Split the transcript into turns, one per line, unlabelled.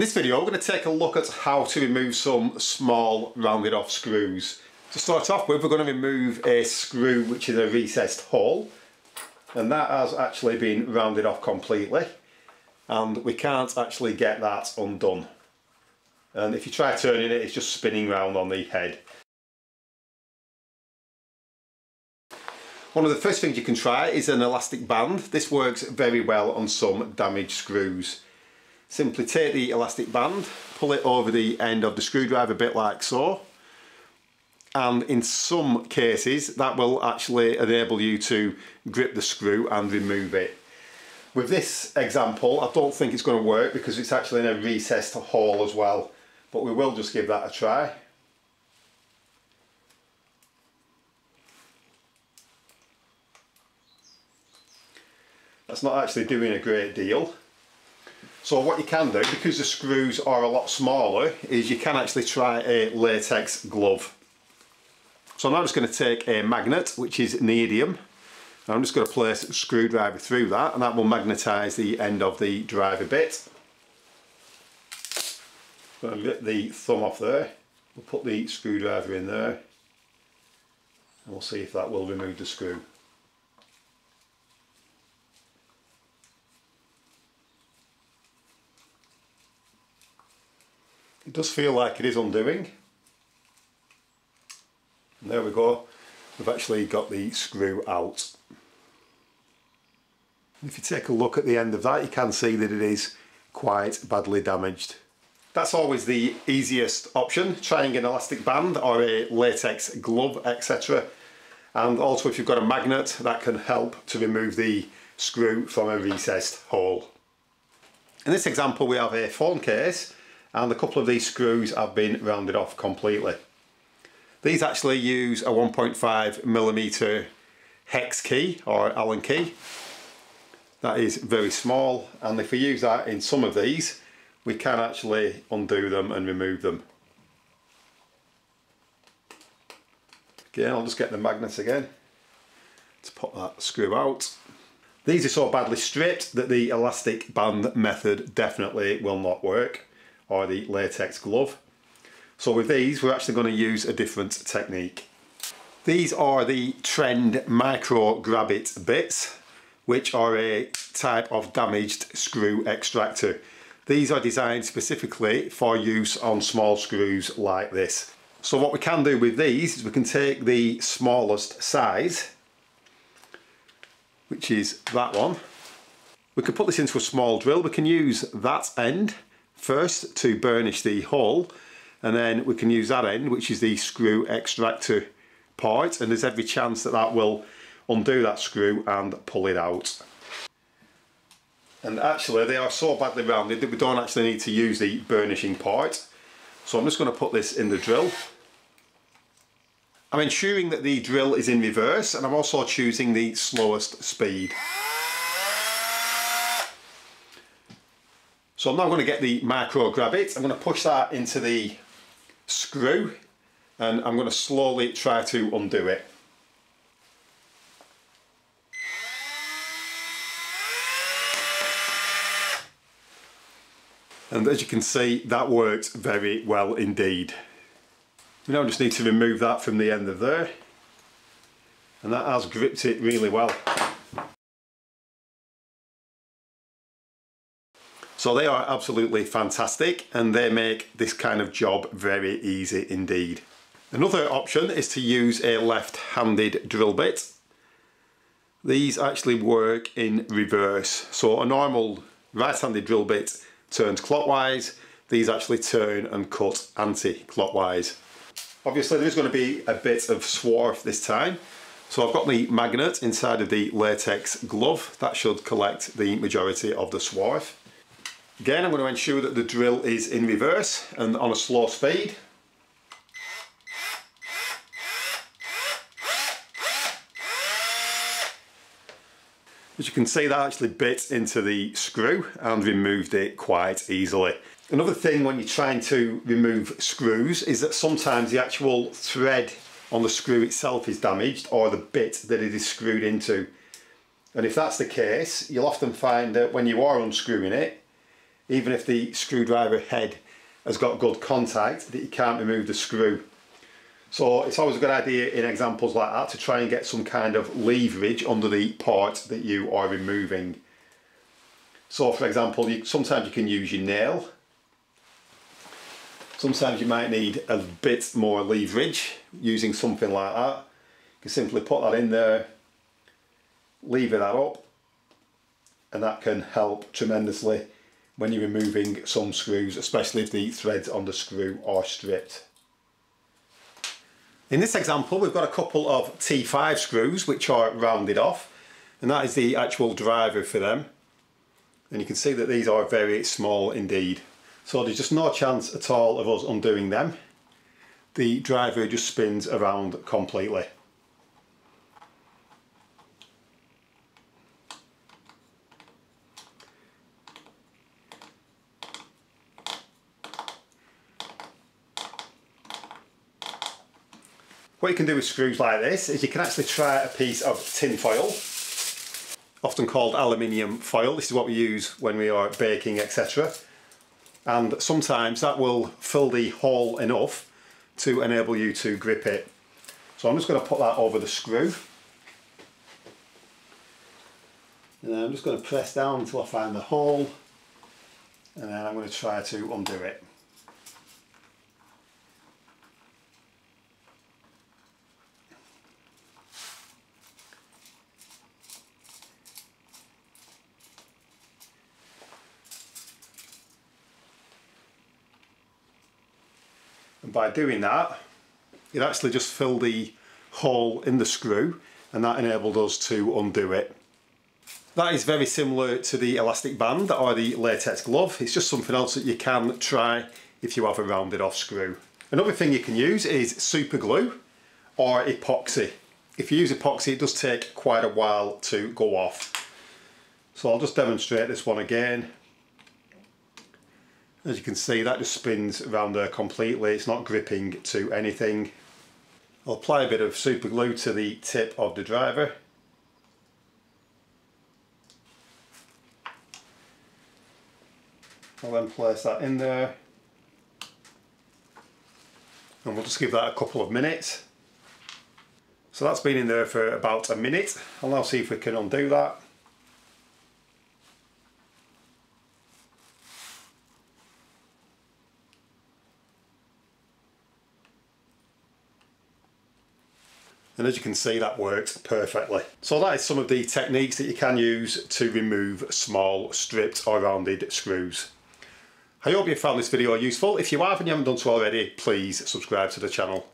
In this video, we're going to take a look at how to remove some small rounded off screws. To start off with, we're going to remove a screw which is a recessed hole. And that has actually been rounded off completely. And we can't actually get that undone. And if you try turning it, it's just spinning round on the head. One of the first things you can try is an elastic band. This works very well on some damaged screws. Simply take the elastic band, pull it over the end of the screwdriver a bit like so. And in some cases that will actually enable you to grip the screw and remove it. With this example I don't think it's going to work because it's actually in a recessed hole as well. But we will just give that a try. that's not actually doing a great deal. So what you can do, because the screws are a lot smaller, is you can actually try a latex glove. So I'm now just going to take a magnet, which is neodymium, and I'm just going to place a screwdriver through that, and that will magnetise the end of the driver bit. Going to get the thumb off there, we'll put the screwdriver in there, and we'll see if that will remove the screw. It does feel like it is undoing. And there we go. We've actually got the screw out. If you take a look at the end of that, you can see that it is quite badly damaged. That's always the easiest option, trying an elastic band or a latex glove, etc. And also if you've got a magnet, that can help to remove the screw from a recessed hole. In this example, we have a phone case and a couple of these screws have been rounded off completely. These actually use a 1.5 millimeter hex key or Allen key. That is very small and if we use that in some of these we can actually undo them and remove them. Again I'll just get the magnets again to pop that screw out. These are so badly stripped that the elastic band method definitely will not work or the latex glove. So with these, we're actually going to use a different technique. These are the Trend Micro Grab-It bits, which are a type of damaged screw extractor. These are designed specifically for use on small screws like this. So what we can do with these is we can take the smallest size, which is that one. We can put this into a small drill. We can use that end first to burnish the hole and then we can use that end which is the screw extractor part and there's every chance that that will undo that screw and pull it out. And actually they are so badly rounded that we don't actually need to use the burnishing part. So I'm just going to put this in the drill. I'm ensuring that the drill is in reverse and I'm also choosing the slowest speed. So I'm now going to get the micro Grab-It. I'm going to push that into the screw and I'm going to slowly try to undo it. And as you can see, that worked very well indeed. We now just need to remove that from the end of there. And that has gripped it really well. So they are absolutely fantastic and they make this kind of job very easy indeed. Another option is to use a left-handed drill bit. These actually work in reverse. So a normal right-handed drill bit turns clockwise, these actually turn and cut anti-clockwise. Obviously there is going to be a bit of swarf this time. So I've got the magnet inside of the latex glove. That should collect the majority of the swarf. Again, I'm going to ensure that the drill is in reverse and on a slow speed. As you can see that actually bit into the screw and removed it quite easily. Another thing when you're trying to remove screws is that sometimes the actual thread on the screw itself is damaged or the bit that it is screwed into. And if that's the case, you'll often find that when you are unscrewing it, even if the screwdriver head has got good contact, that you can't remove the screw. So it's always a good idea in examples like that to try and get some kind of leverage under the part that you are removing. So for example, you, sometimes you can use your nail. Sometimes you might need a bit more leverage using something like that. You can simply put that in there, lever that up, and that can help tremendously when you're removing some screws, especially if the threads on the screw are stripped. In this example, we've got a couple of T5 screws which are rounded off, and that is the actual driver for them. And you can see that these are very small indeed. So there's just no chance at all of us undoing them. The driver just spins around completely. What you can do with screws like this is you can actually try a piece of tin foil, often called aluminium foil. This is what we use when we are baking, etc. And sometimes that will fill the hole enough to enable you to grip it. So I'm just going to put that over the screw. And then I'm just going to press down until I find the hole. And then I'm going to try to undo it. And by doing that, it actually just filled the hole in the screw and that enabled us to undo it. That is very similar to the elastic band or the latex glove. It's just something else that you can try if you have a rounded off screw. Another thing you can use is super glue or epoxy. If you use epoxy, it does take quite a while to go off. So I'll just demonstrate this one again. As you can see that just spins around there completely, it's not gripping to anything. I'll apply a bit of super glue to the tip of the driver. I'll then place that in there and we'll just give that a couple of minutes. So that's been in there for about a minute. I'll now see if we can undo that. And as you can see that worked perfectly. So that is some of the techniques that you can use to remove small stripped or rounded screws. I hope you found this video useful. If you have and you haven't done so already, please subscribe to the channel.